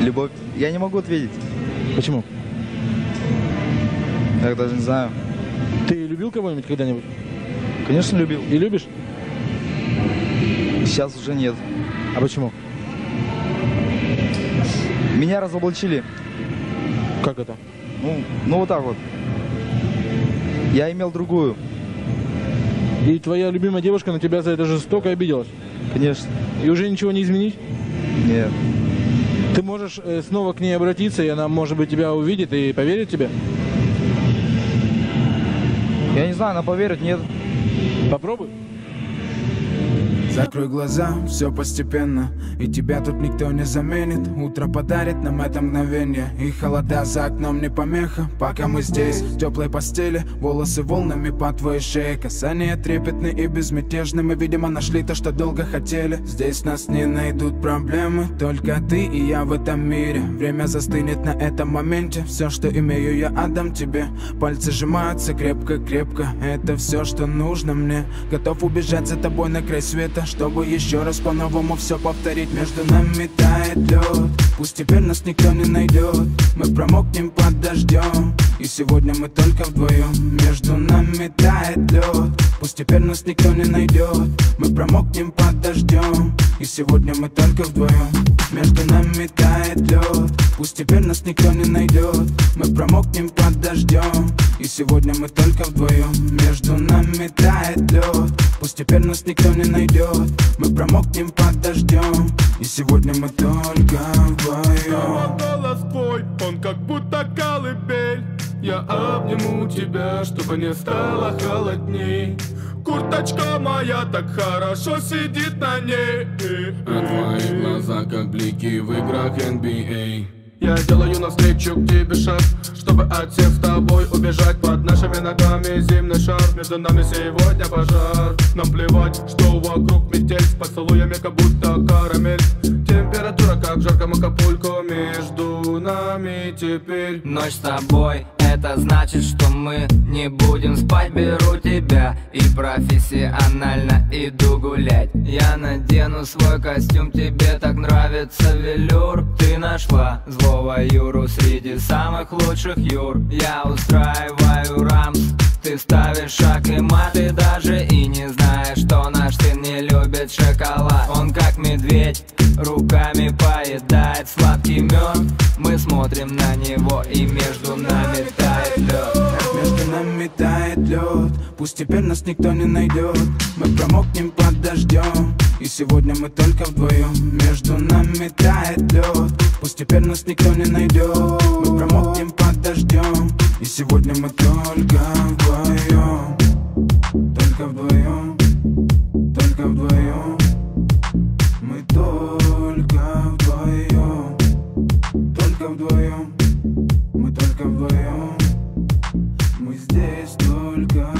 Любовь. Я не могу ответить. Почему? Я даже не знаю. Ты любил кого-нибудь когда-нибудь? Конечно, любил. И любишь? Сейчас уже нет. А почему? Меня разоблачили. Как это? Ну, ну вот так вот. Я имел другую. И твоя любимая девушка на тебя за это жестоко обиделась? Конечно. И уже ничего не изменить? Нет. Ты можешь э, снова к ней обратиться, и она, может быть, тебя увидит и поверит тебе? Я не знаю, она поверит, нет. Попробуй. Закрой глаза, все постепенно И тебя тут никто не заменит. Утро подарит нам это мгновение И холода за окном не помеха. Пока мы здесь, в теплой постели Волосы волнами по твоей шее. Касания трепетны и безмятежны Мы, видимо, нашли то, что долго хотели. Здесь нас не найдут проблемы Только ты и я в этом мире. Время застынет на этом моменте Все, что имею, я отдам тебе. Пальцы сжимаются крепко-крепко Это все, что нужно мне. Готов убежать за тобой на край света чтобы еще раз по-новому все повторить Между нами тает лед Пусть теперь нас никто не найдет Мы промокнем под дождем И сегодня мы только вдвоем Между нами тает лед Пусть теперь нас никто не найдет Мы промокнем под дождем И сегодня мы только вдвоем Между нами тает лед Пусть теперь нас никто не найдет Мы промокнем под дождем. И сегодня мы только вдвоем. Между нами тает лед. Пусть теперь нас никто не найдет. Мы промокнем под дождем. И сегодня мы только вдвоем. Голос твой, он как будто колыбель. Я обниму тебя, чтобы не стало холодней. Курточка моя так хорошо сидит на ней. А твои глаза как блики в играх NBA Я делаю навстречу к тебе шаг Чтобы отсев с тобой убежать Под нашими ногами. Зимний шар Между нами сегодня пожар. Нам плевать, что вокруг метель С поцелуями как будто карамель. Температура как жарко Акапулько Между нами теперь. Ночь с тобой это значит, что мы не будем спать. Беру тебя и профессионально иду гулять. Я надену свой костюм, тебе так нравится велюр. Ты нашла злого Юру среди самых лучших Юр. Я устраиваю рамс, ты ставишь шаг и мат сладкий мед Мы смотрим на него и между нами тает лед Между нами тает лед Пусть теперь нас никто не найдет Мы промокнем под дождем И сегодня мы только вдвоем Между нами тает лед Пусть теперь нас никто не найдет Мы промокнем под дождем И сегодня мы только вдвоем gone.